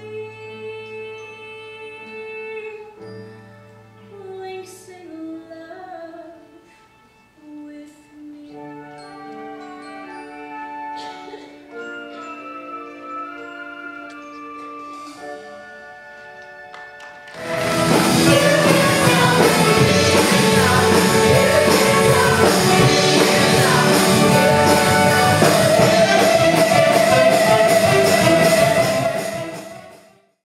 see